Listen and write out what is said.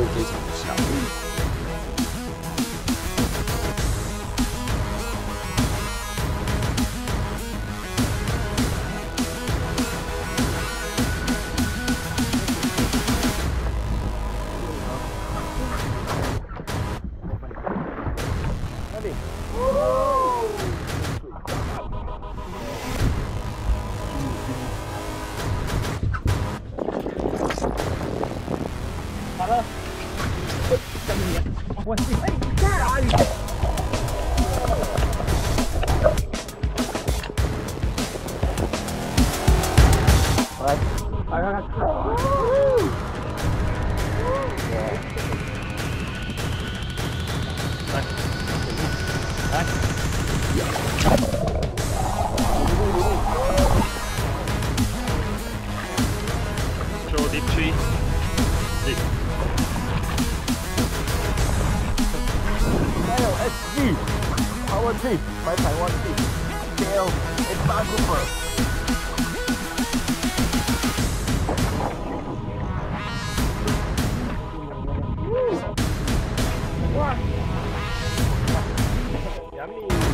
Oke, sampai. what's he like? What? I got Back. Deep tree. Deep. SG, Power Trip by Taiwan Trip, JL, and Bar Yummy!